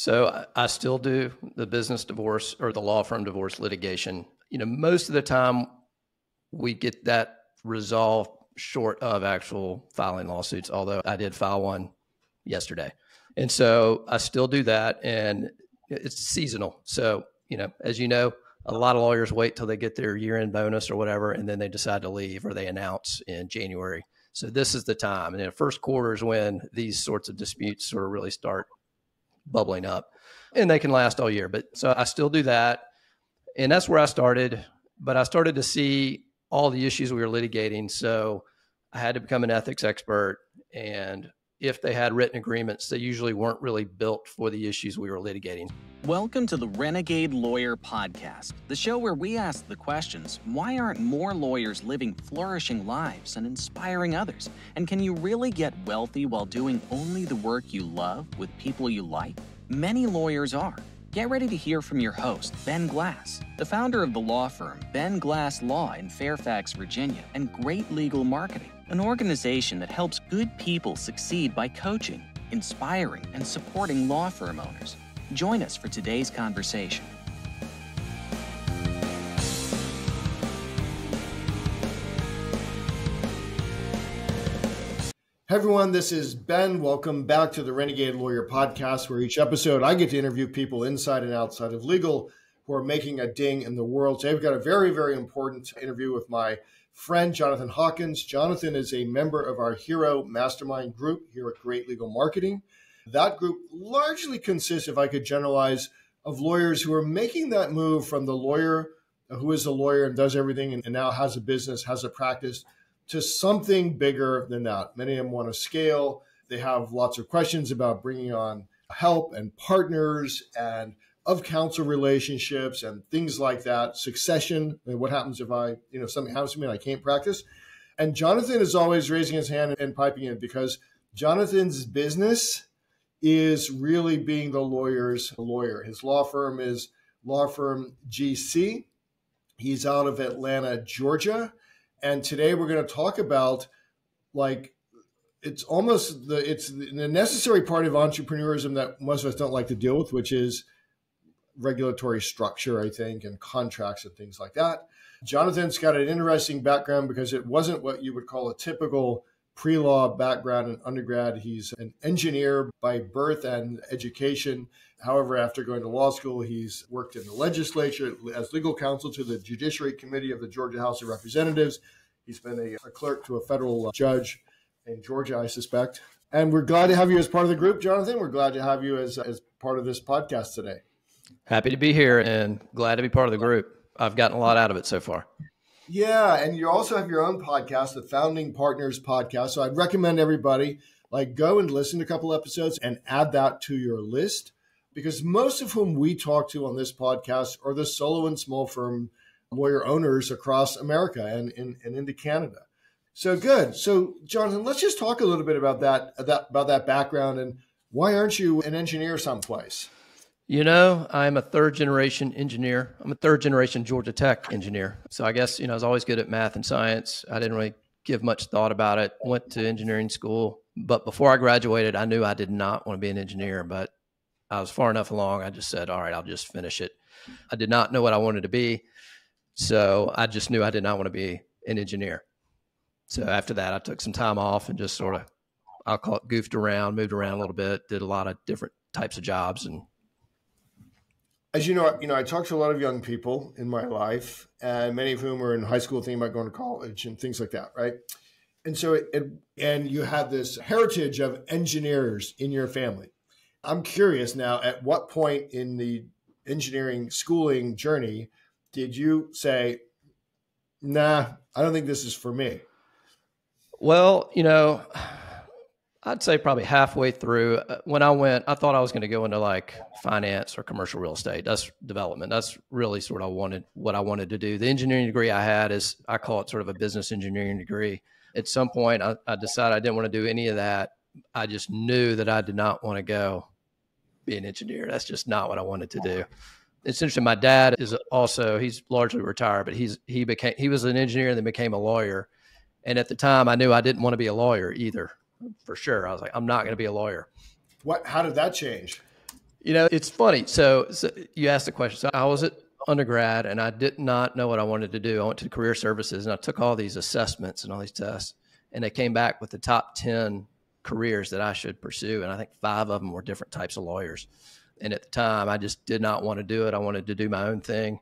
So I still do the business divorce or the law firm divorce litigation. You know, most of the time we get that resolved short of actual filing lawsuits, although I did file one yesterday. And so I still do that and it's seasonal. So, you know, as you know, a lot of lawyers wait till they get their year end bonus or whatever, and then they decide to leave or they announce in January. So this is the time. And the first quarter is when these sorts of disputes sort of really start bubbling up and they can last all year. But so I still do that. And that's where I started. But I started to see all the issues we were litigating. So I had to become an ethics expert. And if they had written agreements, they usually weren't really built for the issues we were litigating. Welcome to the Renegade Lawyer Podcast, the show where we ask the questions why aren't more lawyers living flourishing lives and inspiring others? And can you really get wealthy while doing only the work you love with people you like? Many lawyers are. Get ready to hear from your host, Ben Glass, the founder of the law firm Ben Glass Law in Fairfax, Virginia, and Great Legal Marketing, an organization that helps good people succeed by coaching, inspiring, and supporting law firm owners. Join us for today's conversation. Hey everyone, this is Ben. Welcome back to the Renegade Lawyer Podcast, where each episode I get to interview people inside and outside of legal who are making a ding in the world. Today we've got a very, very important interview with my friend Jonathan Hawkins. Jonathan is a member of our Hero Mastermind group here at Great Legal Marketing. That group largely consists, if I could generalize, of lawyers who are making that move from the lawyer who is a lawyer and does everything and now has a business, has a practice to something bigger than that. Many of them want to scale. They have lots of questions about bringing on help and partners and of counsel relationships and things like that, succession. And what happens if I, you know, something happens to me and I can't practice? And Jonathan is always raising his hand and piping in because Jonathan's business is really being the lawyer's lawyer. His law firm is law firm GC. He's out of Atlanta, Georgia. And today we're going to talk about like it's almost the it's the necessary part of entrepreneurism that most of us don't like to deal with, which is regulatory structure, I think, and contracts and things like that. Jonathan's got an interesting background because it wasn't what you would call a typical pre law background in undergrad. He's an engineer by birth and education. However, after going to law school, he's worked in the legislature as legal counsel to the Judiciary Committee of the Georgia House of Representatives. He's been a, a clerk to a federal uh, judge in Georgia, I suspect. And we're glad to have you as part of the group, Jonathan. We're glad to have you as, as part of this podcast today. Happy to be here and glad to be part of the group. I've gotten a lot out of it so far. Yeah, and you also have your own podcast, the Founding Partners podcast. So I'd recommend everybody like go and listen to a couple episodes and add that to your list because most of whom we talk to on this podcast are the solo and small firm lawyer owners across America and, and, and into Canada. So good. So Jonathan, let's just talk a little bit about that, that about that background and why aren't you an engineer someplace? You know, I'm a third generation engineer. I'm a third generation Georgia Tech engineer. So I guess, you know, I was always good at math and science. I didn't really give much thought about it. Went to engineering school, but before I graduated, I knew I did not want to be an engineer, but I was far enough along. I just said, all right, I'll just finish it. I did not know what I wanted to be. So I just knew I did not want to be an engineer. So after that, I took some time off and just sort of, I'll call it goofed around, moved around a little bit, did a lot of different types of jobs. And as you know, you know, I talk to a lot of young people in my life, and many of whom are in high school thinking about going to college and things like that, right? And so, it, it, and you have this heritage of engineers in your family. I'm curious now, at what point in the engineering schooling journey did you say, nah, I don't think this is for me? Well, you know, I'd say probably halfway through uh, when I went, I thought I was going to go into like finance or commercial real estate. That's development. That's really sort of wanted what I wanted to do. The engineering degree I had is I call it sort of a business engineering degree. At some point, I, I decided I didn't want to do any of that. I just knew that I did not want to go be an engineer. That's just not what I wanted to do it's interesting. My dad is also he's largely retired, but he's he became he was an engineer and then became a lawyer. And at the time, I knew I didn't want to be a lawyer either, for sure. I was like, I'm not going to be a lawyer. What? How did that change? You know, it's funny. So, so you asked the question. So I was at undergrad and I did not know what I wanted to do. I went to career services and I took all these assessments and all these tests, and they came back with the top 10 careers that I should pursue. And I think five of them were different types of lawyers. And at the time, I just did not want to do it. I wanted to do my own thing.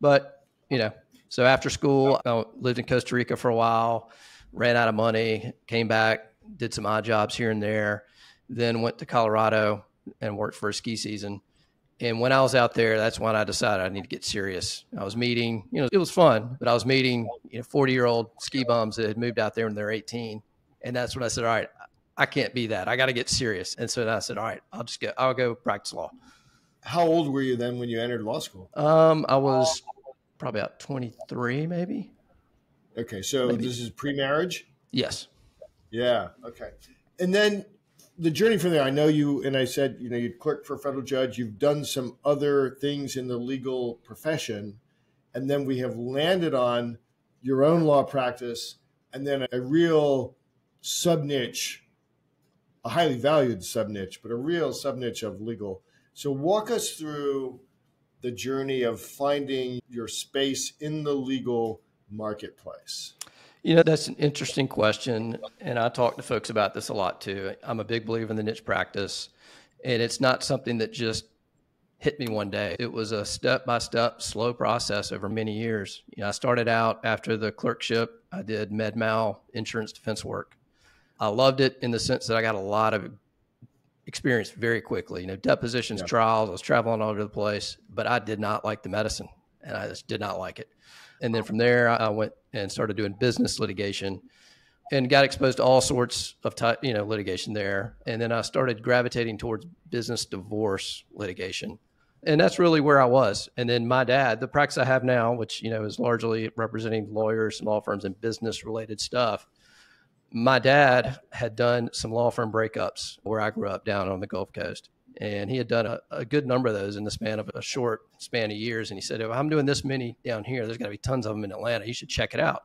But, you know, so after school, I lived in Costa Rica for a while, ran out of money, came back, did some odd jobs here and there, then went to Colorado and worked for a ski season and when I was out there, that's when I decided I need to get serious. I was meeting, you know, it was fun, but I was meeting, you know, 40 year old ski bums that had moved out there when they're 18. And that's when I said, all right, I can't be that. I got to get serious. And so I said, all right, I'll just go, I'll go practice law. How old were you then when you entered law school? Um, I was probably about 23, maybe. Okay. So maybe. this is pre marriage? Yes. Yeah. Okay. And then the journey from there, I know you, and I said, you know, you'd clerked for a federal judge, you've done some other things in the legal profession, and then we have landed on your own law practice, and then a real sub niche, a highly valued sub niche, but a real sub niche of legal. So, walk us through the journey of finding your space in the legal marketplace. You know, that's an interesting question. And I talk to folks about this a lot too. I'm a big believer in the niche practice, and it's not something that just hit me one day. It was a step by step, slow process over many years. You know, I started out after the clerkship, I did med mal insurance defense work. I loved it in the sense that I got a lot of experience very quickly. You know, depositions, trials, I was traveling all over the place, but I did not like the medicine and I just did not like it. And then from there, I went and started doing business litigation and got exposed to all sorts of you know litigation there. And then I started gravitating towards business divorce litigation. And that's really where I was. And then my dad, the practice I have now, which you know is largely representing lawyers and law firms and business related stuff. My dad had done some law firm breakups where I grew up down on the Gulf Coast and he had done a, a, good number of those in the span of a short span of years. And he said, if I'm doing this many down here, there's got to be tons of them in Atlanta. You should check it out.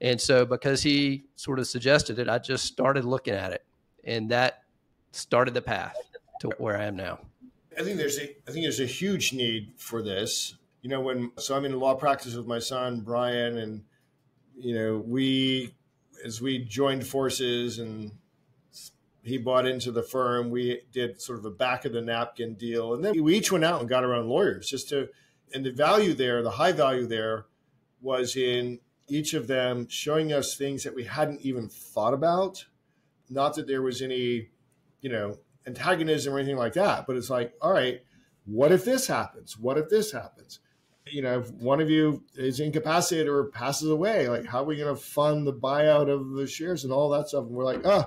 And so, because he sort of suggested it, I just started looking at it, and that started the path to where I am now. I think there's a I think there's a huge need for this. You know, when so I'm in law practice with my son Brian, and you know we as we joined forces and he bought into the firm. We did sort of a back of the napkin deal. And then we each went out and got our own lawyers just to, and the value there, the high value there was in each of them showing us things that we hadn't even thought about. Not that there was any, you know, antagonism or anything like that, but it's like, all right, what if this happens? What if this happens? You know, if one of you is incapacitated or passes away, like how are we going to fund the buyout of the shares and all that stuff? And we're like, oh,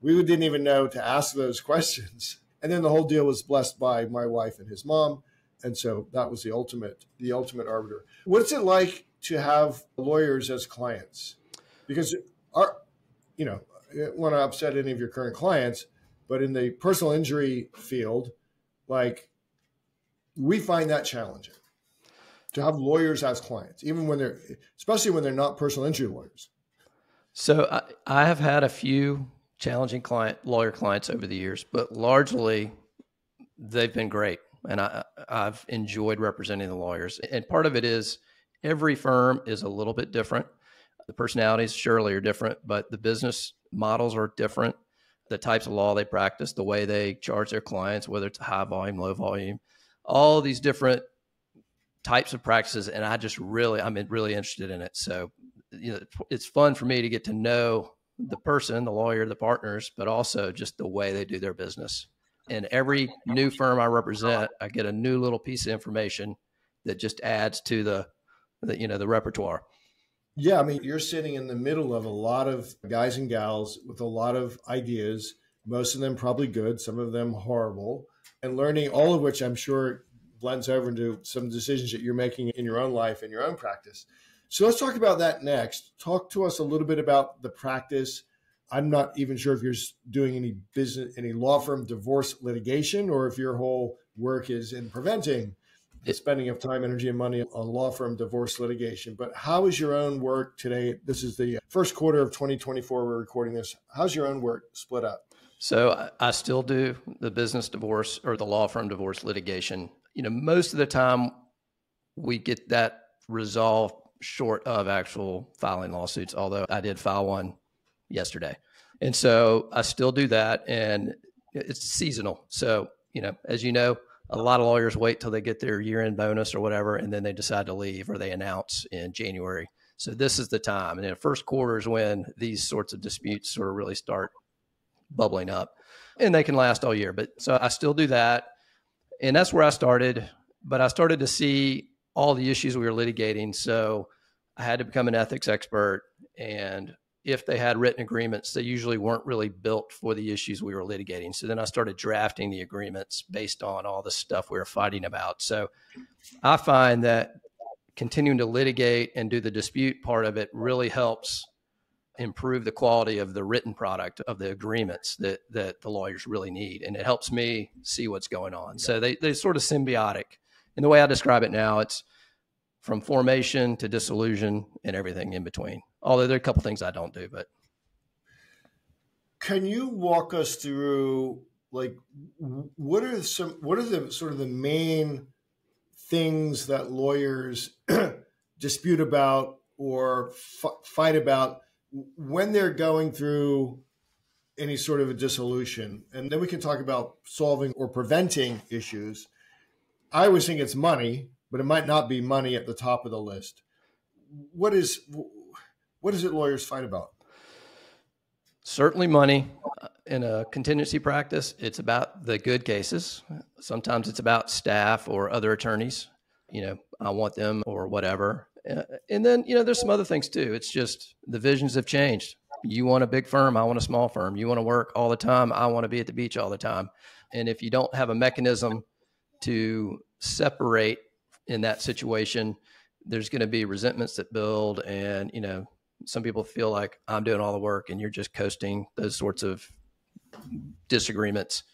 we didn't even know to ask those questions. And then the whole deal was blessed by my wife and his mom. And so that was the ultimate, the ultimate arbiter. What's it like to have lawyers as clients? Because our, you know, I don't want to upset any of your current clients, but in the personal injury field, like we find that challenging to have lawyers as clients, even when they're, especially when they're not personal injury lawyers. So I, I have had a few challenging client lawyer clients over the years, but largely they've been great, and I, I've enjoyed representing the lawyers. And part of it is every firm is a little bit different. The personalities surely are different, but the business models are different. The types of law they practice, the way they charge their clients, whether it's high volume, low volume, all these different types of practices. And I just really, I'm really interested in it. So, you know, it's fun for me to get to know the person, the lawyer, the partners, but also just the way they do their business. And every new firm I represent, I get a new little piece of information that just adds to the, the you know, the repertoire. Yeah, I mean, you're sitting in the middle of a lot of guys and gals with a lot of ideas, most of them probably good, some of them horrible, and learning all of which I'm sure blends over into some decisions that you're making in your own life and your own practice. So let's talk about that next. Talk to us a little bit about the practice. I'm not even sure if you're doing any business, any law firm divorce litigation, or if your whole work is in preventing the spending of time, energy, and money on law firm divorce litigation. But how is your own work today? This is the uh, first quarter of 2024. We're recording this. How's your own work split up? So I still do the business divorce or the law firm divorce litigation. You know, most of the time we get that resolved short of actual filing lawsuits, although I did file one yesterday. And so I still do that and it's seasonal. So, you know, as you know, a lot of lawyers wait till they get their year end bonus or whatever, and then they decide to leave or they announce in January. So this is the time. And the first quarter is when these sorts of disputes sort of really start bubbling up and they can last all year. But so I still do that. And that's where I started. But I started to see all the issues we were litigating. So I had to become an ethics expert. And if they had written agreements, they usually weren't really built for the issues we were litigating. So then I started drafting the agreements based on all the stuff we were fighting about. So I find that continuing to litigate and do the dispute part of it really helps improve the quality of the written product of the agreements that that the lawyers really need and it helps me see what's going on so they they sort of symbiotic and the way i describe it now it's from formation to dissolution and everything in between. Although there are a couple things i don't do but. Can you walk us through like what are some what are the sort of the main things that lawyers dispute about or f- fight about when they're going through any sort of a dissolution, and then we can talk about solving or preventing issues. I always think it's money, but it might not be money at the top of the list. What is what is it lawyers fight about? Certainly money. In a contingency practice, it's about the good cases. Sometimes it's about staff or other attorneys. You know, I want them or whatever. Uh, and then, you know, there's some other things too. It's just the visions have changed. You want a big firm, I want a small firm. You want to work all the time, I want to be at the beach all the time. And if you don't have a mechanism to separate in that situation, there's going to be resentments that build. And, you know, some people feel like I'm doing all the work and you're just coasting those sorts of disagreements.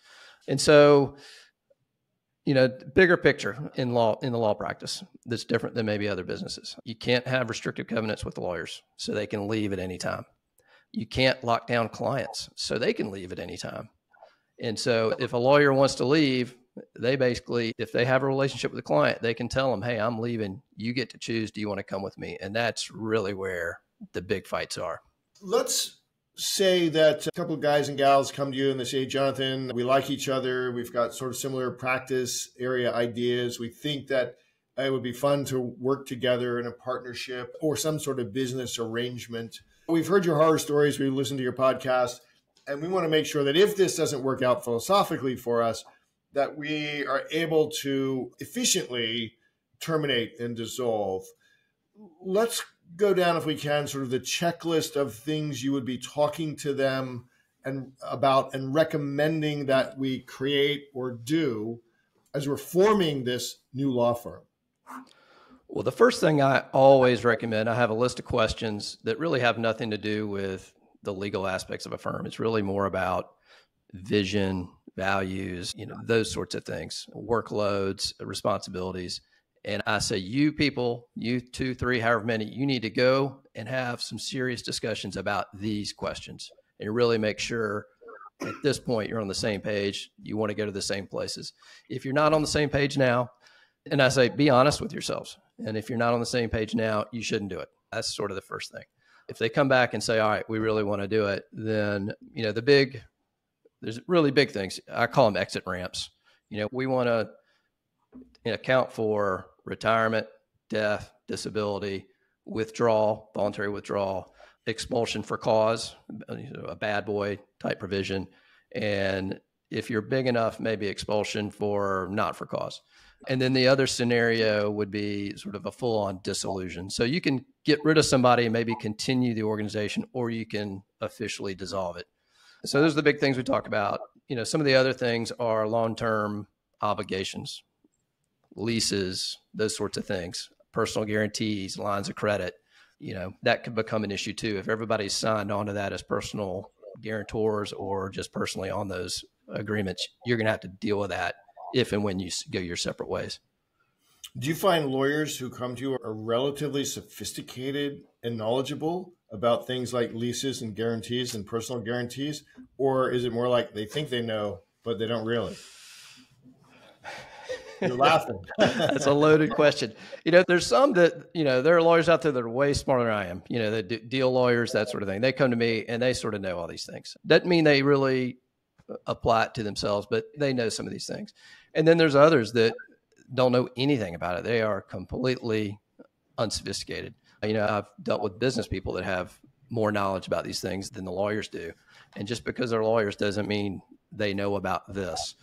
And so, you know, bigger picture in law in the law practice that's different than maybe other businesses. You can't have restrictive covenants with lawyers so they can leave at any time. You can't lock down clients so they can leave at any time. And so if a lawyer wants to leave, they basically if they have a relationship with the client, they can tell them, "Hey, I'm leaving. You get to choose do you want to come with me?" And that's really where the big fights are. Let's say that a couple of guys and gals come to you and they say, Jonathan, we like each other. We've got sort of similar practice area ideas. We think that it would be fun to work together in a partnership or some sort of business arrangement. We've heard your horror stories. We listened to your podcast, and we want to make sure that if this doesn't work out philosophically for us, that we are able to efficiently terminate and dissolve. Let's go down, if we can, sort of the checklist of things you would be talking to them and about and recommending that we create or do as we're forming this new law firm? Well, the first thing I always recommend, I have a list of questions that really have nothing to do with the legal aspects of a firm. It's really more about vision, values, you know, those sorts of things, workloads, responsibilities. And I say, you people, you two, three, however many, you need to go and have some serious discussions about these questions and really make sure at this point you're on the same page. You want to go to the same places. If you're not on the same page now, and I say, be honest with yourselves. And if you're not on the same page now, you shouldn't do it. That's sort of the first thing. If they come back and say, all right, we really want to do it, then, you know, the big, there's really big things. I call them exit ramps. You know, we want to account for retirement, death, disability, withdrawal, voluntary withdrawal, expulsion for cause, a bad boy type provision. And if you're big enough, maybe expulsion for not for cause. And then the other scenario would be sort of a full on dissolution. So you can get rid of somebody and maybe continue the organization, or you can officially dissolve it. So those are the big things we talk about. You know, some of the other things are long term obligations, leases, those sorts of things, personal guarantees, lines of credit. You know, that could become an issue too. If everybody's signed onto that as personal guarantors or just personally on those agreements, you're going to have to deal with that if and when you go your separate ways. Do you find lawyers who come to you are relatively sophisticated and knowledgeable about things like leases and guarantees and personal guarantees? Or is it more like they think they know, but they don't really? You're laughing. That's a loaded question. You know, there's some that, you know, there are lawyers out there that are way smarter than I am. You know, the deal lawyers, that sort of thing. They come to me and they sort of know all these things. Doesn't mean they really uh, apply it to themselves, but they know some of these things. And then there's others that don't know anything about it. They are completely unsophisticated. You know, I've dealt with business people that have more knowledge about these things than the lawyers do. And just because they're lawyers doesn't mean they know about this.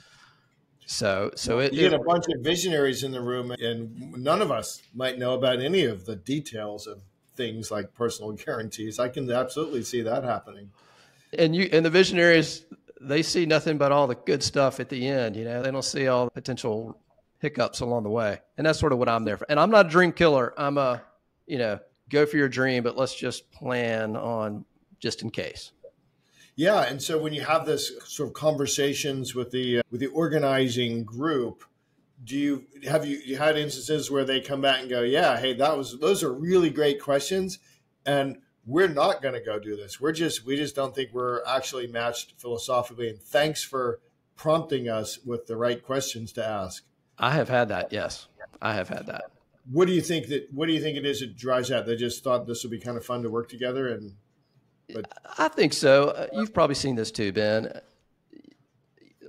So, so it, you get a bunch of visionaries in the room, and none of us might know about any of the details of things like personal guarantees. I can absolutely see that happening. And you and the visionaries, they see nothing but all the good stuff at the end. You know, they don't see all the potential hiccups along the way, and that's sort of what I'm there for. And I'm not a dream killer. I'm a, you know, go for your dream, but let's just plan on just in case. Yeah, and so when you have this sort of conversations with the uh, with the organizing group, do you have you, you had instances where they come back and go, "Yeah, hey, that was those are really great questions," and we're not going to go do this. We're just we just don't think we're actually matched philosophically. And thanks for prompting us with the right questions to ask. I have had that. Yes, I have had that. What do you think that? What do you think it is that drives that? They just thought this would be kind of fun to work together, and but I think so. Uh, you've probably seen this too, Ben.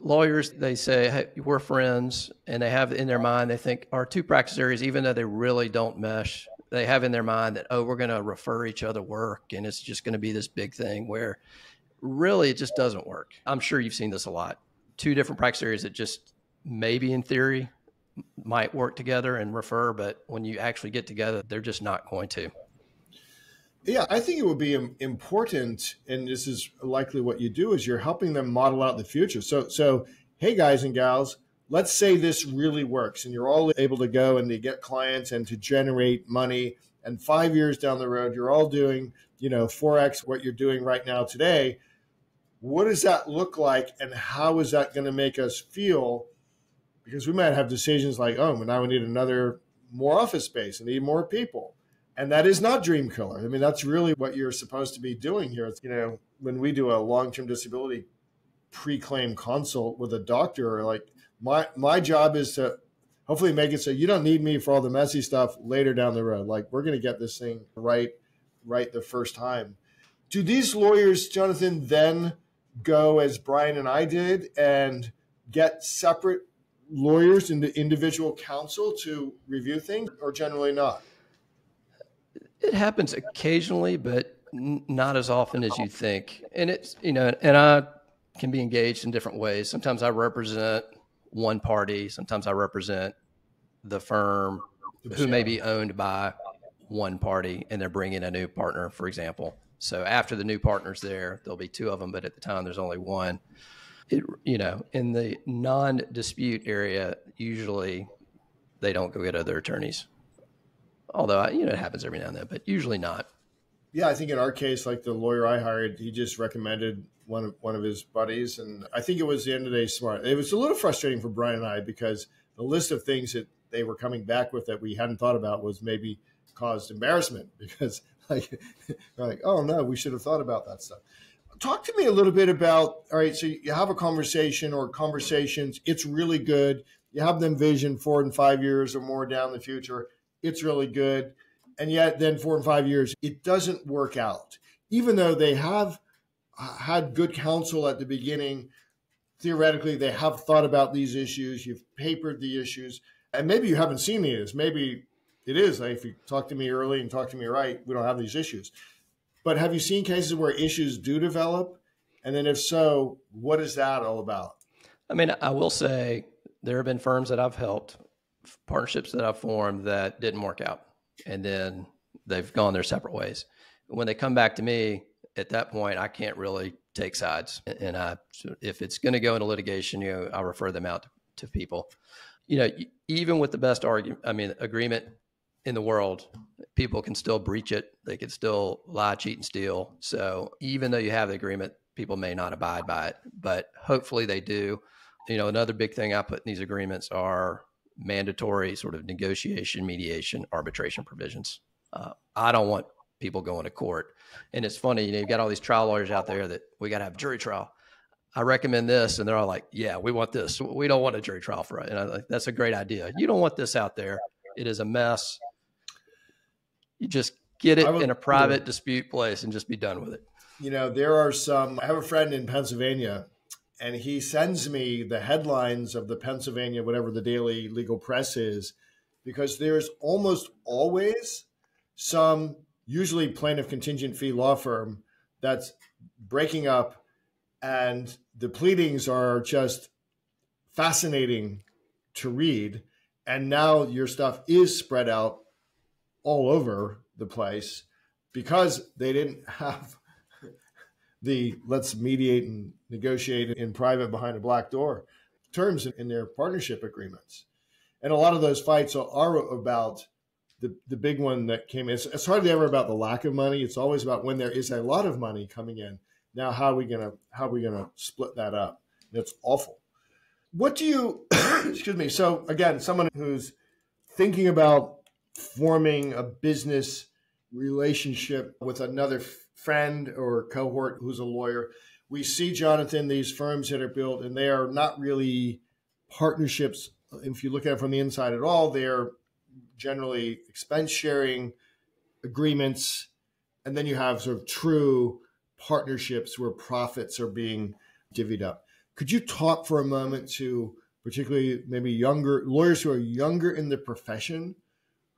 Lawyers, they say hey, we're friends, and they have in their mind they think our two practice areas, even though they really don't mesh, they have in their mind that oh, we're going to refer each other work, and it's just going to be this big thing where really it just doesn't work. I'm sure you've seen this a lot. Two different practice areas that just maybe in theory might work together and refer, but when you actually get together, they're just not going to. Yeah, I think it would be important, and this is likely what you do is you're helping them model out the future. So, so hey guys and gals, let's say this really works, and you're all able to go and to get clients and to generate money. And five years down the road, you're all doing, you know, four x what you're doing right now today. What does that look like, and how is that going to make us feel? Because we might have decisions like, oh, now we need another more office space, and need more people and that is not dream killer. I mean, that's really what you're supposed to be doing here. It's, you know, when we do a long-term disability pre-claim consult with a doctor, like my my job is to hopefully make it so you don't need me for all the messy stuff later down the road. Like we're going to get this thing right right the first time. Do these lawyers, Jonathan, then go as Brian and I did and get separate lawyers into individual counsel to review things, or generally not? It happens occasionally, but not as often as you think. And it's, you know, and I can be engaged in different ways. Sometimes I represent one party, sometimes I represent the firm who may be owned by one party and they're bringing a new partner, for example. So after the new partner's there, there'll be two of them, but at the time there's only one. It, you know, in the non-dispute area, usually they don't go get other attorneys. Although you know it happens every now and then, but usually not. Yeah, I think in our case, like the lawyer I hired, he just recommended one of one of his buddies, and I think it was the end of the day smart. It was a little frustrating for Brian and I because the list of things that they were coming back with that we hadn't thought about was maybe caused embarrassment because like like oh no, we should have thought about that stuff. Talk to me a little bit about all right. So you have a conversation or conversations. It's really good. You have them vision four and five years or more down the future it's really good. And yet, then four and five years, it doesn't work out. Even though they have had good counsel at the beginning, theoretically, they have thought about these issues, you've papered the issues, and maybe you haven't seen these. Maybe it is. Like if you talk to me early and talk to me right, we don't have these issues. But have you seen cases where issues do develop? And then, if so, what is that all about? I mean, I will say there have been firms that I've helped partnerships that I've formed that didn't work out, and then they've gone their separate ways. When they come back to me, at that point, I can't really take sides, and I, if it's going to go into litigation, you know, I refer them out to, people. You know, even with the best argument, I mean, agreement in the world, people can still breach it. They can still lie, cheat, and steal. So even though you have the agreement, people may not abide by it, but hopefully they do. You know, another big thing I put in these agreements are mandatory sort of negotiation, mediation, arbitration provisions. Uh, I don't want people going to court. And it's funny, you know, you've got all these trial lawyers out there that we got to have jury trial. I recommend this, and they're all like, "Yeah, we want this. We don't want a jury trial for it." And I like, that's a great idea. You don't want this out there. It is a mess. You just get it in a private dispute place and just be done with it. You know, there are some. I have a friend in Pennsylvania, and he sends me the headlines of the Pennsylvania, whatever the daily legal press is, because there's almost always some, usually plaintiff contingent fee law firm that's breaking up, and the pleadings are just fascinating to read. And now your stuff is spread out all over the place because they didn't have the let's mediate and negotiate in private behind a black door terms in their partnership agreements. And a lot of those fights are about the, the big one that came in. It's, it's hardly ever about the lack of money. It's always about when there is a lot of money coming in. Now, how are we gonna how are we gonna split that up? It's awful. What do you excuse me? So again, someone who's thinking about forming a business relationship with another friend or cohort who's a lawyer. We see, Jonathan, these firms that are built, and they are not really partnerships. If you look at it from the inside at all, they're generally expense sharing agreements. And then you have sort of true partnerships where profits are being divvied up. Could you talk for a moment to particularly maybe younger lawyers who are younger in the profession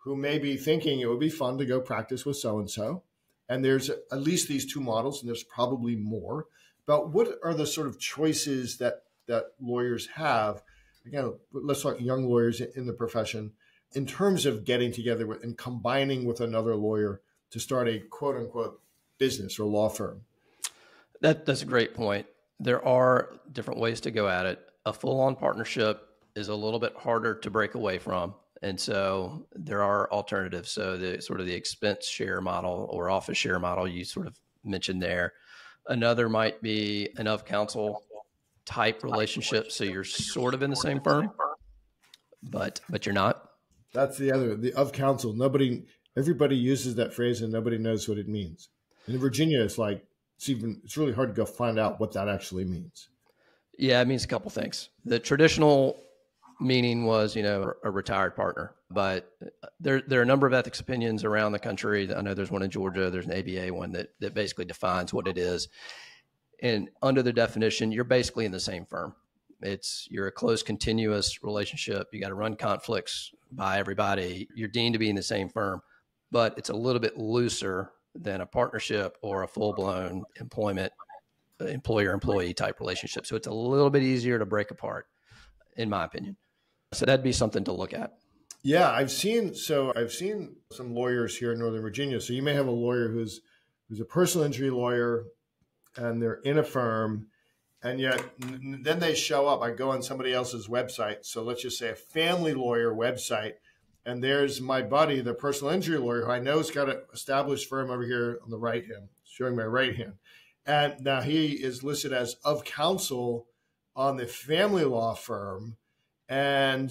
who may be thinking it would be fun to go practice with so and so. And there's at least these two models, and there's probably more. But what are the sort of choices that that lawyers have? Again, let's talk young lawyers in the profession in terms of getting together with, and combining with another lawyer to start a quote unquote business or law firm. That that's a great point. There are different ways to go at it. A full on partnership is a little bit harder to break away from and so there are alternatives. So the sort of the expense share model or office share model you sort of mentioned there. Another might be an of counsel type relationship. So you're sort of in the same firm, but but you're not. That's the other the of counsel. Nobody everybody uses that phrase and nobody knows what it means. In Virginia, it's like it's even it's really hard to go find out what that actually means. Yeah, it means a couple things. The traditional meaning was, you know, a retired partner. But uh, there, there are a number of ethics opinions around the country. I know there's one in Georgia. There's an ABA one that, that basically defines what it is. And under the definition, you're basically in the same firm. It's you're a close, continuous relationship. You got to run conflicts by everybody. You're deemed to be in the same firm, but it's a little bit looser than a partnership or a full blown employment employer employee type relationship. So it's a little bit easier to break apart, in my opinion. So that'd be something to look at. Yeah, I've seen so I've seen some lawyers here in Northern Virginia. So you may have a lawyer who's who's a personal injury lawyer and they're in a firm and yet then they show up. I go on somebody else's website. So let's just say a family lawyer website and there's my buddy, the personal injury lawyer who I know has got an established firm over here on the right hand, showing my right hand. And now he is listed as of counsel on the family law firm and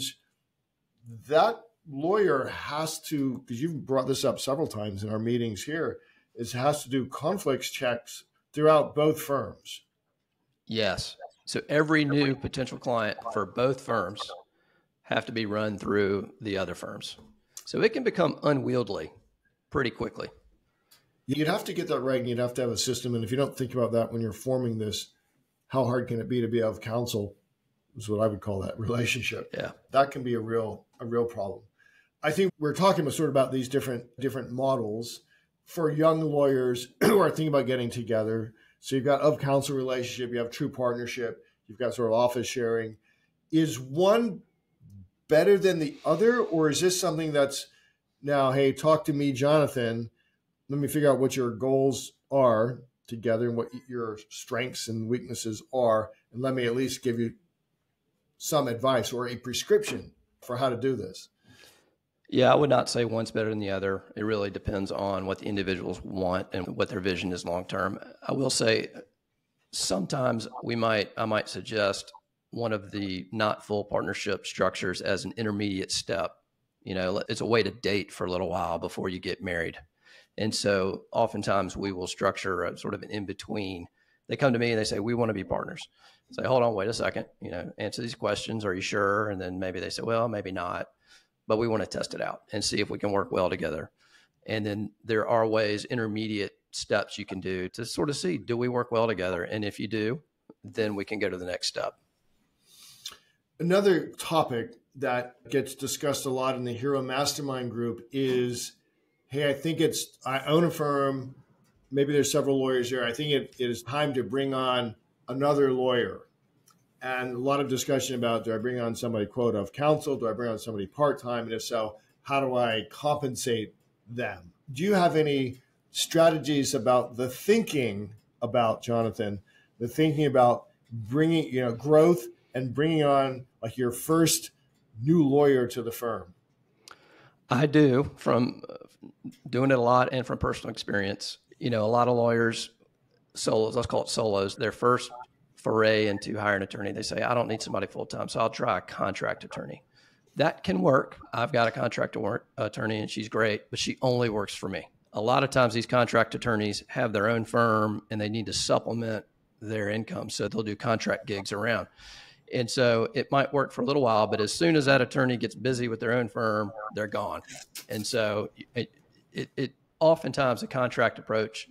that lawyer has to, because you've brought this up several times in our meetings here, is has to do conflicts checks throughout both firms. Yes. So every new potential client for both firms have to be run through the other firms. So it can become unwieldy pretty quickly. You'd have to get that right and you'd have to have a system. And if you don't think about that when you're forming this, how hard can it be to be of counsel is what I would call that relationship. Yeah. That can be a real a real problem. I think we're talking about sort of about these different different models for young lawyers who are thinking about getting together. So you've got of counsel relationship, you have true partnership, you've got sort of office sharing. Is one better than the other, or is this something that's now, hey, talk to me, Jonathan. Let me figure out what your goals are together and what your strengths and weaknesses are, and let me at least give you some advice or a prescription for how to do this? Yeah, I would not say one's better than the other. It really depends on what the individuals want and what their vision is long term. I will say sometimes we might I might suggest one of the not full partnership structures as an intermediate step. You know, it's a way to date for a little while before you get married. And so oftentimes we will structure a sort of an in between. They come to me and they say, We want to be partners. Say, hold on, wait a second, you know, answer these questions. Are you sure? And then maybe they say, Well, maybe not. But we want to test it out and see if we can work well together. And then there are ways, intermediate steps you can do to sort of see do we work well together? And if you do, then we can go to the next step. Another topic that gets discussed a lot in the Hero Mastermind group is hey, I think it's, I own a firm. Maybe there's several lawyers here. I think it, it is time to bring on another lawyer. And a lot of discussion about do I bring on somebody, quote, of counsel? Do I bring on somebody part time? And if so, how do I compensate them? Do you have any strategies about the thinking about Jonathan, the thinking about bringing, you know, growth and bringing on like your first new lawyer to the firm? I do from uh, doing it a lot and from personal experience. You know, a lot of lawyers, solos, let's call it solos, their first foray into hiring an attorney, they say, I don't need somebody full time, so I'll try a contract attorney. That can work. I've got a contract uh, attorney and she's great, but she only works for me. A lot of times these contract attorneys have their own firm and they need to supplement their income. So they'll do contract gigs around. And so it might work for a little while, but as soon as that attorney gets busy with their own firm, they're gone. And so it, it, it oftentimes a contract approach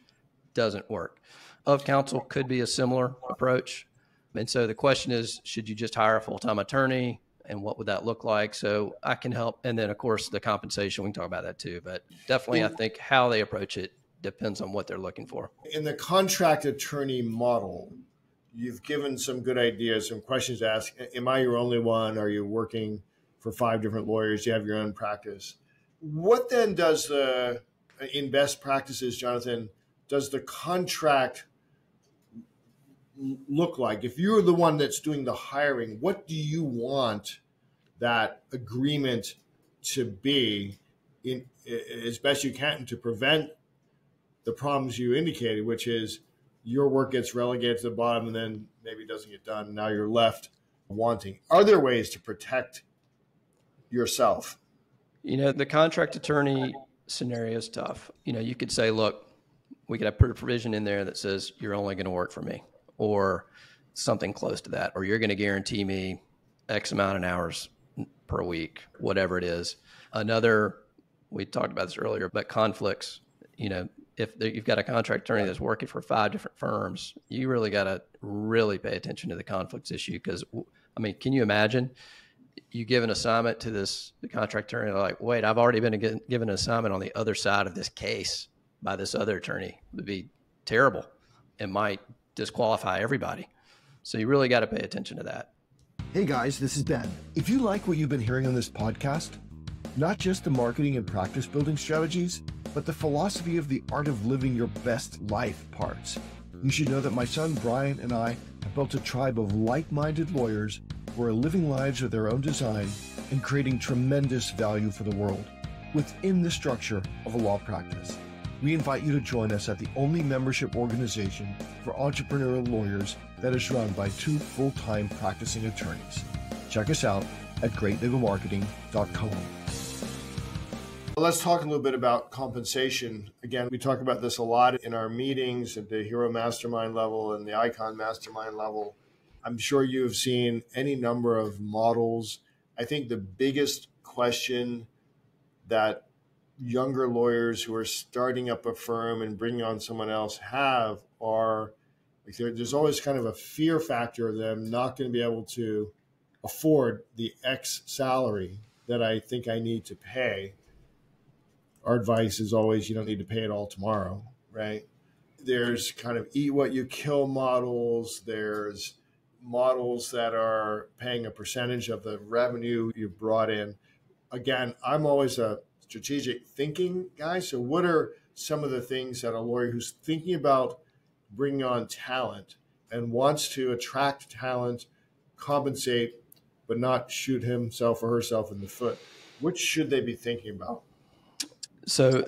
doesn't work. Of counsel could be a similar approach. And so the question is, should you just hire a full-time attorney? And what would that look like? So I can help. And then of course the compensation, we can talk about that too. But definitely I think how they approach it depends on what they're looking for. In the contract attorney model, you've given some good ideas, some questions to ask. Am I your only one? Are you working for five different lawyers? Do you have your own practice? What then does the, in best practices, Jonathan, does the contract look like? If you're the one that's doing the hiring, what do you want that agreement to be in as best you can to prevent the problems you indicated, which is your work gets relegated to the bottom and then maybe doesn't get done. Now you're left wanting. Are there ways to protect yourself? You know, the contract attorney scenario is tough. You know, you could say, look, we could have put a provision in there that says you're only going to work for me or something close to that, or you're going to guarantee me X amount of hours per week, whatever it is. Another, we talked about this earlier, but conflicts, you know, if you've got a contract attorney that's working for five different firms, you really got to really pay attention to the conflicts issue. Because, I mean, can you imagine you give an assignment to this contract attorney? Like, wait, I've already been given an assignment on the other side of this case by this other attorney. It would be terrible. It might disqualify everybody. So you really got to pay attention to that. Hey guys, this is Ben. If you like what you've been hearing on this podcast, not just the marketing and practice building strategies, but the philosophy of the art of living your best life parts. You should know that my son Brian and I have built a tribe of like minded lawyers who are living lives of their own design and creating tremendous value for the world within the structure of a law practice. We invite you to join us at the only membership organization for entrepreneurial lawyers that is run by two full time practicing attorneys. Check us out at greatlegalmarketing.com. Let's talk a little bit about compensation. Again, we talk about this a lot in our meetings at the Hero Mastermind level and the Icon Mastermind level. I'm sure you have seen any number of models. I think the biggest question that younger lawyers who are starting up a firm and bringing on someone else have are like there's always kind of a fear factor of them not going to be able to afford the X salary that I think I need to pay our advice is always you don't need to pay it all tomorrow, right? There's kind of eat what you kill models. There's models that are paying a percentage of the revenue you've brought in. Again, I'm always a strategic thinking guy. So, what are some of the things that a lawyer who's thinking about bringing on talent and wants to attract talent, compensate, but not shoot himself or herself in the foot? Which should they be thinking about? So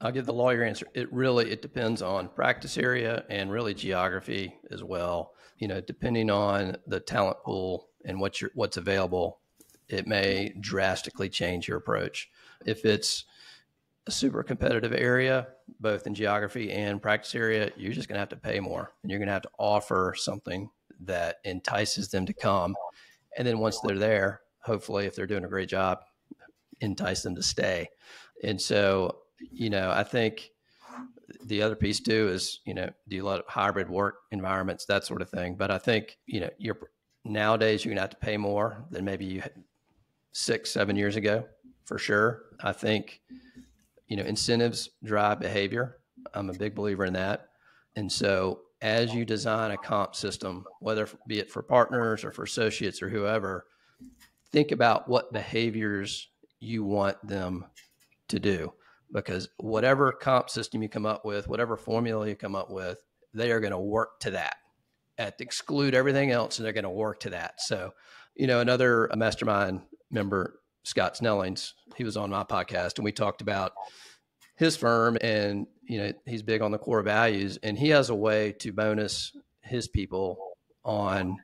I'll give the lawyer answer. It really it depends on practice area and really geography as well. You know, depending on the talent pool and what your what's available, it may drastically change your approach. If it's a super competitive area, both in geography and practice area, you're just going to have to pay more and you're going to have to offer something that entices them to come. And then once they're there, hopefully, if they're doing a great job, entice them to stay. And so, you know, I think the other piece too is, you know, do you let hybrid work environments, that sort of thing. But I think, you know, you're nowadays you're gonna have to pay more than maybe you had six, seven years ago, for sure. I think, you know, incentives drive behavior. I'm a big believer in that. And so as you design a comp system, whether be it for partners or for associates or whoever, think about what behaviors you want them to do because whatever comp system you come up with, whatever formula you come up with, they are going to work to that at exclude everything else and they're going to work to that. So, you know, another mastermind member, Scott Snellings, he was on my podcast and we talked about his firm and, you know, he's big on the core values and he has a way to bonus his people on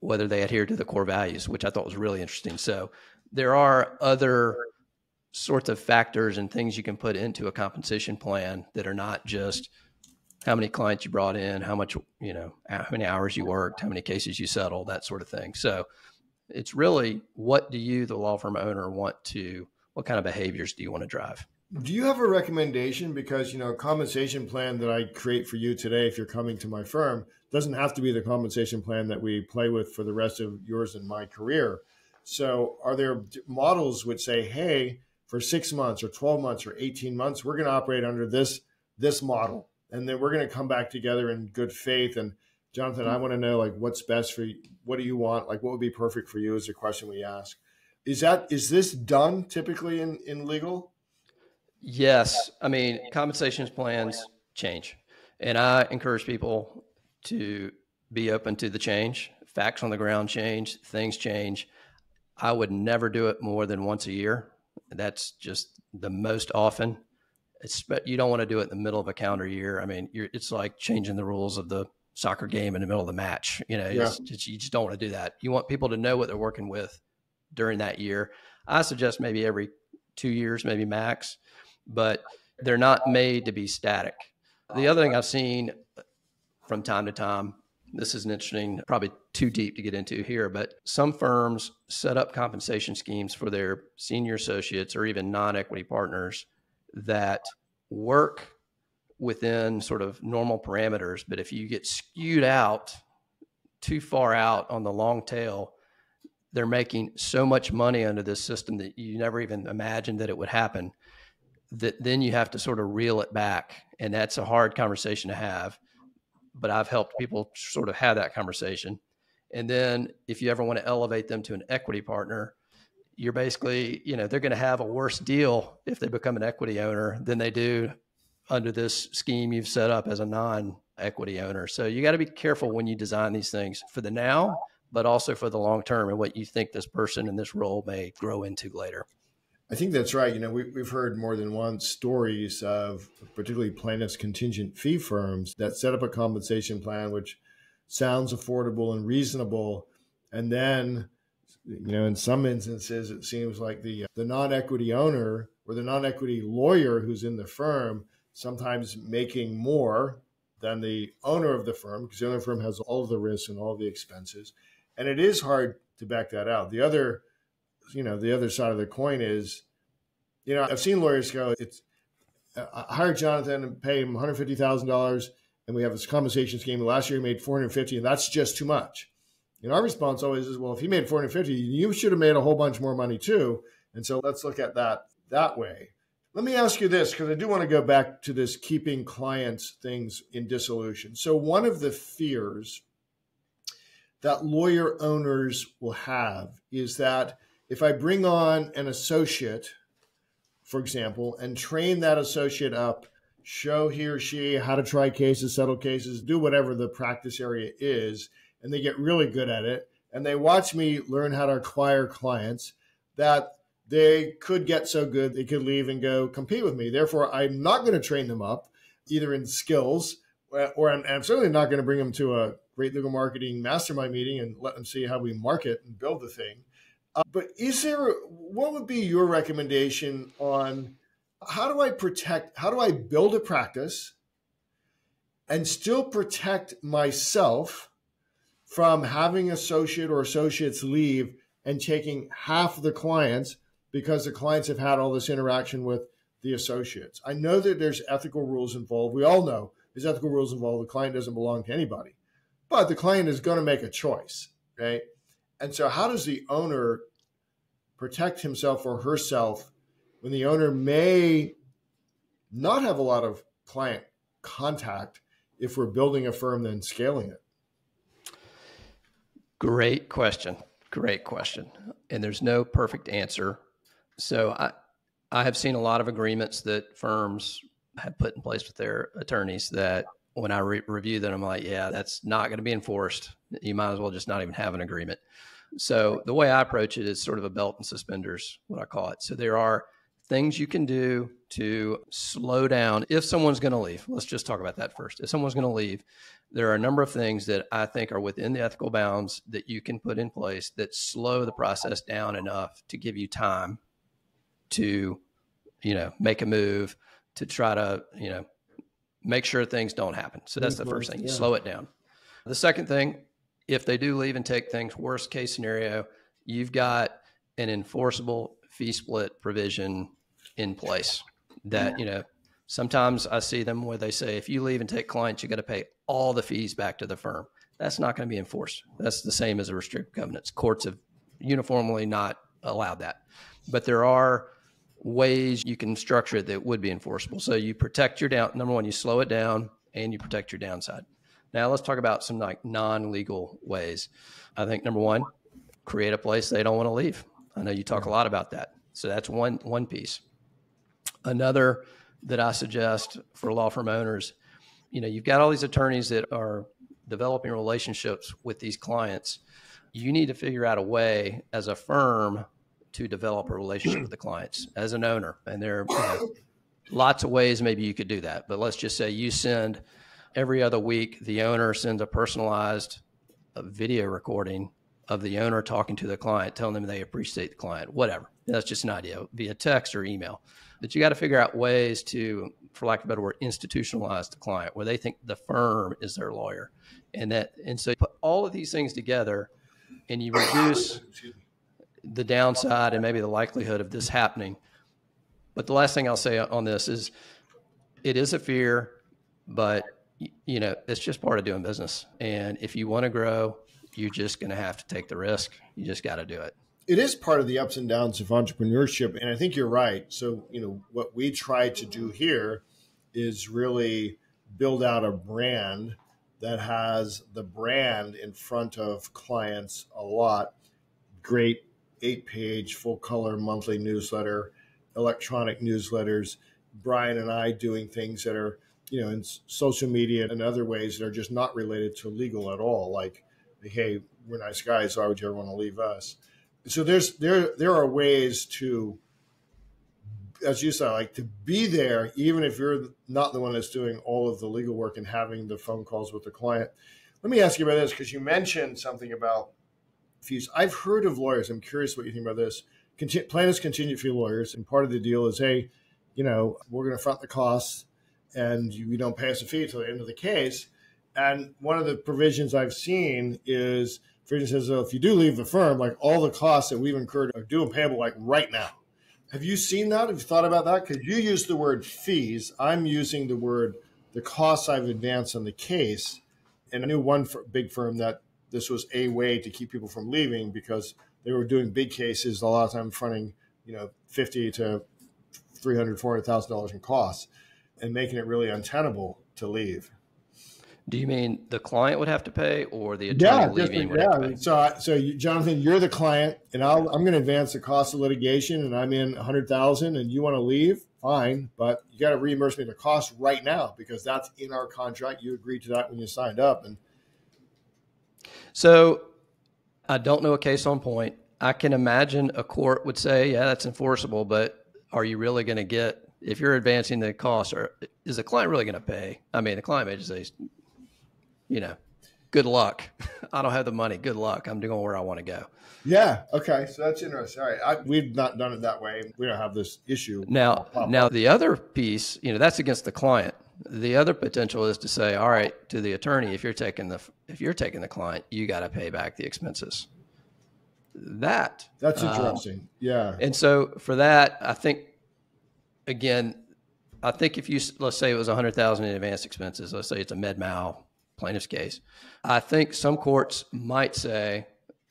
whether they adhere to the core values, which I thought was really interesting. So there are other sorts of factors and things you can put into a compensation plan that are not just how many clients you brought in, how much, you know, how many hours you worked, how many cases you settled, that sort of thing. So it's really what do you, the law firm owner, want to, what kind of behaviors do you want to drive? Do you have a recommendation? Because, you know, a compensation plan that I create for you today, if you're coming to my firm, doesn't have to be the compensation plan that we play with for the rest of yours and my career. So, are there models which say, hey, for six months or 12 months or 18 months, we're going to operate under this this model, and then we're going to come back together in good faith. And Jonathan, I mm. want to know like what's best for you. What do you want? Like, what would be perfect for you? Is a question we ask. Is that is this done typically in in legal? Yes, I mean compensation plans change, and I encourage people to be open to the change. Facts on the ground change, things change. I would never do it more than once a year. That's just the most often. It's, you don't want to do it in the middle of a calendar year. I mean, it's like changing the rules of the soccer game in the middle of the match. You know, yeah. it's, you just don't want to do that. You want people to know what they're working with during that year. I suggest maybe every two years, maybe max, but they're not made to be static. The other thing I've seen from time to time this is an interesting, probably too deep to get into here, but some firms set up compensation schemes for their senior associates or even non equity partners that work within sort of normal parameters. But if you get skewed out too far out on the long tail, they're making so much money under this system that you never even imagined that it would happen that then you have to sort of reel it back and that's a hard conversation to have but I've helped people sort of have that conversation. And then if you ever want to elevate them to an equity partner, you're basically, you know, they're going to have a worse deal if they become an equity owner than they do under this scheme you've set up as a non equity owner. So you got to be careful when you design these things for the now, but also for the long term and what you think this person in this role may grow into later. I think that's right. You know, we, we've heard more than once stories of particularly plaintiffs' contingent fee firms that set up a compensation plan which sounds affordable and reasonable, and then, you know, in some instances, it seems like the the non-equity owner or the non-equity lawyer who's in the firm sometimes making more than the owner of the firm because the owner of the firm has all of the risks and all of the expenses, and it is hard to back that out. The other you know, the other side of the coin is, you know, I've seen lawyers go, it's uh, hire Jonathan and pay him $150,000 and we have this compensation scheme. Last year he made 450 and that's just too much. And our response always is, well, if he made 450, you should have made a whole bunch more money too. And so let's look at that that way. Let me ask you this, because I do want to go back to this keeping clients things in dissolution. So one of the fears that lawyer owners will have is that if I bring on an associate, for example, and train that associate up, show he or she how to try cases, settle cases, do whatever the practice area is, and they get really good at it, and they watch me learn how to acquire clients, that they could get so good they could leave and go compete with me. Therefore, I'm not going to train them up either in skills or I'm, I'm certainly not going to bring them to a great legal marketing mastermind meeting and let them see how we market and build the thing. Uh, but is there what would be your recommendation on how do I protect, how do I build a practice and still protect myself from having associate or associates leave and taking half the clients because the clients have had all this interaction with the associates. I know that there's ethical rules involved. We all know there's ethical rules involved. The client doesn't belong to anybody, but the client is going to make a choice, right? And so, how does the owner protect himself or herself when the owner may not have a lot of client contact if we're building a firm then scaling it? Great question. Great question. And there's no perfect answer. So I, I have seen a lot of agreements that firms have put in place with their attorneys that when I re- review them, I'm like, yeah, that's not going to be enforced. You might as well just not even have an agreement. So the way I approach it is sort of a belt and suspenders, what I call it. So there are things you can do to slow down if someone's going to leave. Let's just talk about that first. If someone's going to leave, there are a number of things that I think are within the ethical bounds that you can put in place that slow the process down enough to give you time to, you know, make a move to try to, you know, make sure things don't happen. So that's the first thing. You yeah. slow it down. The second thing, if they do leave and take things, worst case scenario, you've got an enforceable fee split provision in place that, you know, sometimes I see them where they say, if you leave and take clients, you got to pay all the fees back to the firm. That's not going to be enforced. That's the same as a restricted covenants. Courts have uniformly not allowed that. But there are ways you can structure it that would be enforceable. So you protect your down, number one, you slow it down and you protect your downside. Now let's talk about some like non-legal ways. I think number one, create a place they don't want to leave. I know you talk a lot about that. So that's one one piece. Another that I suggest for law firm owners, you know, you've got all these attorneys that are developing relationships with these clients. You need to figure out a way as a firm to develop a relationship with the clients as an owner. And there are lots of ways maybe you could do that. But let's just say you send every other week, the owner sends a personalized video recording of the owner talking to the client, telling them they appreciate the client, whatever. That's just an idea via text or email. But you got to figure out ways to, for lack of a better word, institutionalize the client where they think the firm is their lawyer. And that and so you put all of these things together and you reduce the downside and maybe the likelihood of this happening. But the last thing I'll say on this is it is a fear, but you know, it's just part of doing business. And if you want to grow, you're just going to have to take the risk. You just got to do it. It is part of the ups and downs of entrepreneurship. And I think you're right. So, you know, what we try to do here is really build out a brand that has the brand in front of clients a lot. Great eight page, full color monthly newsletter, electronic newsletters. Brian and I doing things that are, you know, in social media and other ways that are just not related to legal at all, like hey, we're nice guys. Why would you ever want to leave us? So there's there there are ways to, as you said, like to be there, even if you're not the one that's doing all of the legal work and having the phone calls with the client. Let me ask you about this because you mentioned something about fees. I've heard of lawyers. I'm curious what you think about this. Conti- plaintiffs contingent fee lawyers, and part of the deal is, hey, you know, we're going to front the costs, and you, don't pay us a fee until the end of the case and one of the provisions I've seen is, for instance, if you do leave the firm, like all the costs that we've incurred are due and payable like right now. Have you seen that? Have you thought about that? Because you use the word fees. I'm using the word the costs I've advanced on the case. And I knew one big firm that this was a way to keep people from leaving because they were doing big cases a lot of time fronting, you know, fifty to three hundred, four hundred thousand dollars in costs, and making it really untenable to leave. Do you mean the client would have to pay, or the attorney yeah, leaving would yeah. have to pay? So, so you, Jonathan, you're the client, and i am going to advance the cost of litigation, and I'm in a hundred thousand, and you want to leave, fine, but you got to reimburse me the cost right now because that's in our contract. You agreed to that when you signed up, and so I don't know a case on point. I can imagine a court would say, "Yeah, that's enforceable," but are you really going to get if you're advancing the cost, or is the client really going to pay? I mean, the client may just say, you know. good luck. I don't have the money. Good luck. I'm going where I want to go. Yeah. Okay. So that's interesting. All right. I, we've not done it that way. We don't have this issue. Now, now the other piece, you know, that's against the client. The other potential is to say, all right, to the attorney, if you're taking the if you're taking the client, you got to pay back the expenses. That that's um, interesting. Um, yeah. And so for that, I think again, I think if you let's say it was a hundred thousand in advance expenses, let's say it's a med mal plaintiff's case, I think some courts might say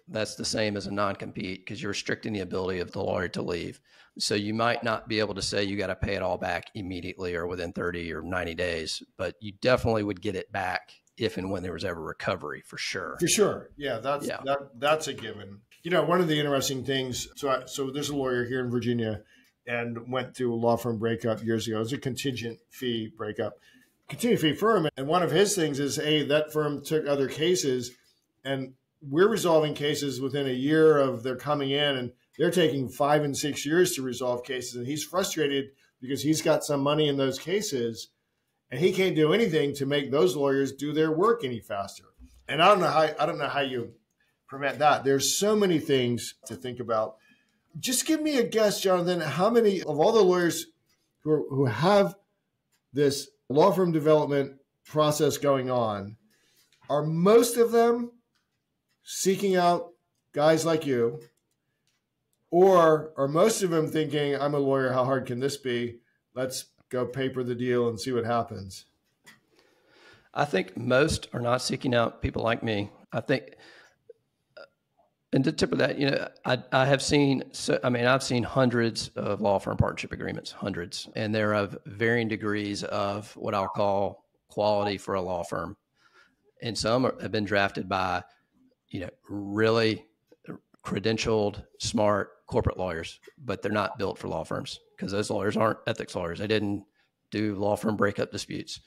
that's the same as a non compete because you're restricting the ability of the lawyer to leave. So you might not be able to say you got to pay it all back immediately or within 30 or 90 days, but you definitely would get it back if and when there was ever recovery for sure. For sure. Yeah, that's yeah. that that's a given. You know, one of the interesting things so I, so there's a lawyer here in Virginia and went through a law firm breakup years ago. It was a contingent fee breakup. Contingent fee firm and one of his things is hey, that firm took other cases and we're resolving cases within a year of their coming in and they're taking five and six years to resolve cases. And he's frustrated because he's got some money in those cases and he can't do anything to make those lawyers do their work any faster. And I don't know how I don't know how you prevent that. There's so many things to think about. Just give me a guess, Jonathan, how many of all the lawyers who, are, who have this law firm development process going on, are most of them seeking out guys like you or are most of them thinking, I'm a lawyer, how hard can this be? Let's go paper the deal and see what happens? I think most are not seeking out people like me. I think, uh, and to tip of that, you know, I, I have seen, so, I mean, I've seen hundreds of law firm partnership agreements, hundreds, and they're of varying degrees of what I'll call quality for a law firm. And some are, have been drafted by, you know, really credentialed, smart corporate lawyers, but they're not built for law firms because those lawyers aren't ethics lawyers. They didn't do law firm breakup disputes.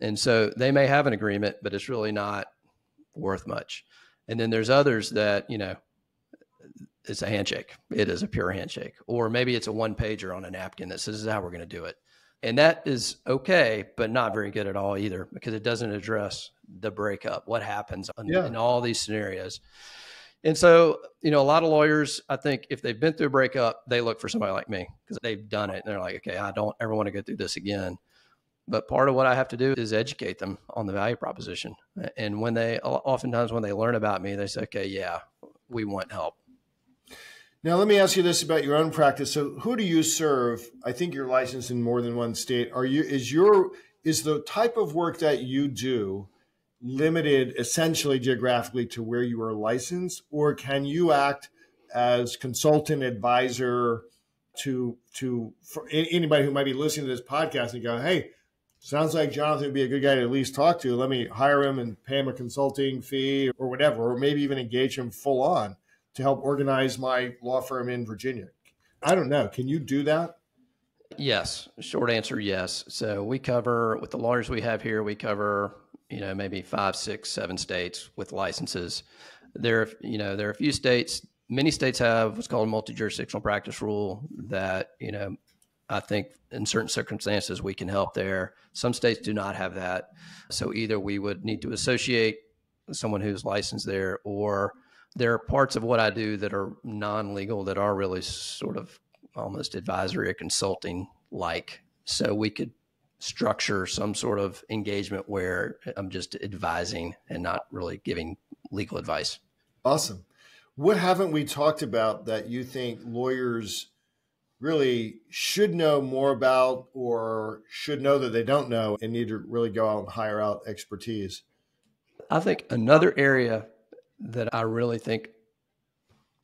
And so they may have an agreement, but it's really not worth much. And then there's others that, you know, it's a handshake. It is a pure handshake. Or maybe it's a one pager on a napkin that says, this is how we're going to do it. And that is okay, but not very good at all either because it doesn't address the breakup, what happens yeah. in all these scenarios. And so, you know, a lot of lawyers, I think if they've been through a breakup, they look for somebody like me because they've done it. And they're like, okay, I don't ever want to go through this again. But part of what I have to do is educate them on the value proposition. And when they, oftentimes when they learn about me, they say, okay, yeah, we want help. Now, let me ask you this about your own practice. So, who do you serve? I think you're licensed in more than one state. Are you, is your, is the type of work that you do, limited essentially geographically to where you are licensed, or can you act as consultant advisor to to anybody who might be listening to this podcast and go, hey, sounds like Jonathan would be a good guy to at least talk to. Let me hire him and pay him a consulting fee or whatever, or maybe even engage him full on to help organize my law firm in Virginia. I don't know. Can you do that? Yes. Short answer, yes. So we cover with the lawyers we have here, we cover you know, maybe five, six, seven states with licenses. There, you know, there are a few states. Many states have what's called a multi-jurisdictional practice rule that you know I think in certain circumstances we can help there. Some states do not have that. So either we would need to associate someone who's licensed there, or there are parts of what I do that are non legal that are really sort of almost advisory or consulting like. So we could structure some sort of engagement where I'm just advising and not really giving legal advice. Awesome. What haven't we talked about that you think lawyers really should know more about or should know that they don't know and need to really go out and hire out expertise? I think another area that I really think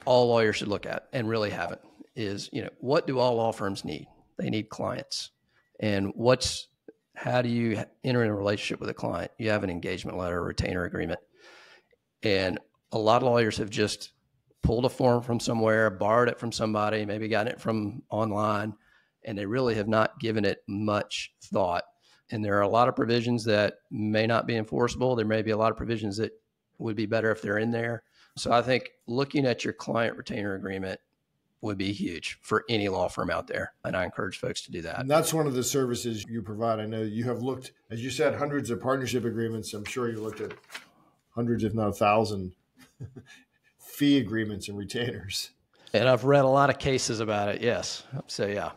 all lawyers should look at and really haven't is, you know, what do all law firms need? They need clients and what's how do you enter in a relationship with a client? You have an engagement letter, a retainer agreement. And a lot of lawyers have just pulled a form from somewhere, borrowed it from somebody, maybe gotten it from online, and they really have not given it much thought. And there are a lot of provisions that may not be enforceable. There may be a lot of provisions that would be better if they're in there. So I think looking at your client retainer agreement would be huge for any law firm out there. And I encourage folks to do that. And that's one of the services you provide. I know you have looked, as you said, hundreds of partnership agreements. I'm sure you looked at hundreds, if not a thousand, fee agreements and retainers. And I've read a lot of cases about it. Yes. So yeah.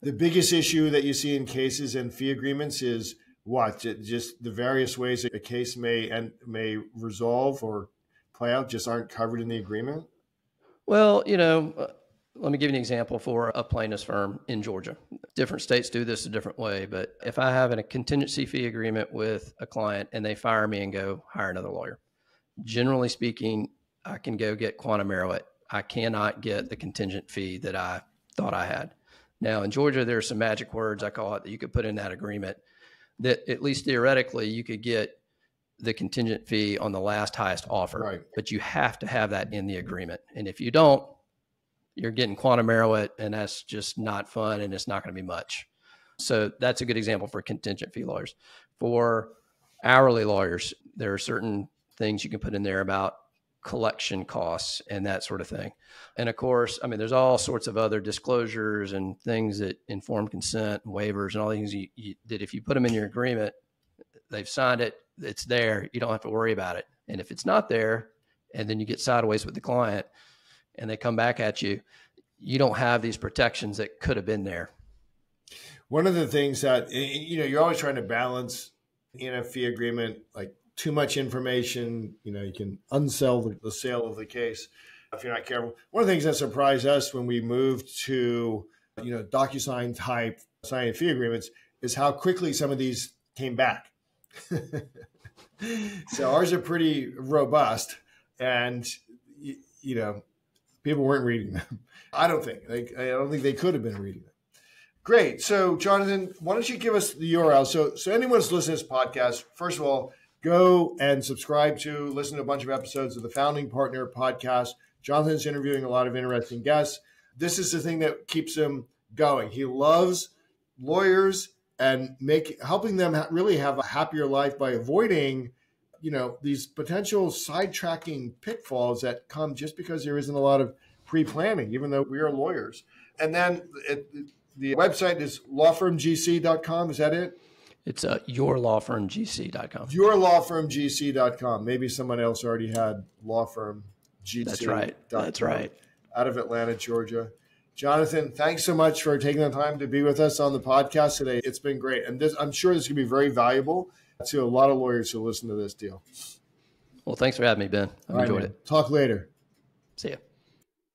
The biggest issue that you see in cases and fee agreements is what? Just the various ways a case may and may resolve or play out just aren't covered in the agreement. Well, you know, let me give you an example for a plaintiff's firm in Georgia. Different states do this a different way, but if I have a contingency fee agreement with a client and they fire me and go hire another lawyer, generally speaking, I can go get quantum meruit. I cannot get the contingent fee that I thought I had. Now, in Georgia, there are some magic words I call it that you could put in that agreement that at least theoretically you could get the contingent fee on the last highest offer. Right. But you have to have that in the agreement. And if you don't, you're getting quantum meruit, and that's just not fun and it's not going to be much. So that's a good example for contingent fee lawyers. For hourly lawyers, there are certain things you can put in there about collection costs and that sort of thing. And of course, I mean, there's all sorts of other disclosures and things that informed consent and waivers and all things you, you, that if you put them in your agreement, they've signed it, it's there. You don't have to worry about it. And if it's not there, and then you get sideways with the client, and they come back at you, you don't have these protections that could have been there. One of the things that you know you're always trying to balance in a fee agreement, like too much information, you know, you can unsell the, the sale of the case if you're not careful. One of the things that surprised us when we moved to you know DocuSign type signing fee agreements is how quickly some of these came back. so ours are pretty robust, and you know people weren't reading them. I don't think. Like, I don't think they could have been reading them. Great. So, Jonathan, why don't you give us the URL? So, so anyone who's listening to this podcast, first of all, go and subscribe to, listen to a bunch of episodes of the Founding Partner podcast. Jonathan's interviewing a lot of interesting guests. This is the thing that keeps him going. He loves lawyers and make helping them really have a happier life by avoiding you know these potential sidetracking pitfalls that come just because there isn't a lot of pre-planning even though we are lawyers. And then it, the website is lawfirmgc.com is that it? It's uh, yourlawfirmgc.com yourlawfirmgc.com maybe someone else already had law firm gc that's right. That's right. Out of atlanta georgia. Jonathan thanks so much for taking the time to be with us on the podcast today. It's been great. And this, i'm sure this can be very valuable to a lot of lawyers who listen to this deal. Well, thanks for having me, Ben. I enjoyed right, it. Talk later. See ya.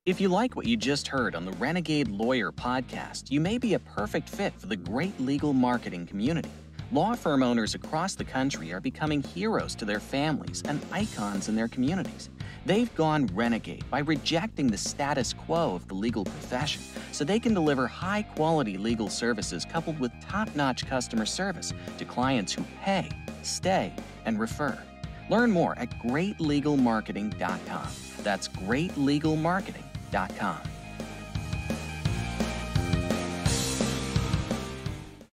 If you like what you just heard on the Renegade Lawyer podcast, you may be a perfect fit for the great legal marketing community. Law firm owners across the country are becoming heroes to their families and icons in their communities. They've gone renegade by rejecting the status quo of the legal profession so they can deliver high quality legal services coupled with top notch customer service to clients who pay, stay, and refer. Learn more at greatlegalmarketing.com. That's greatlegalmarketing.com.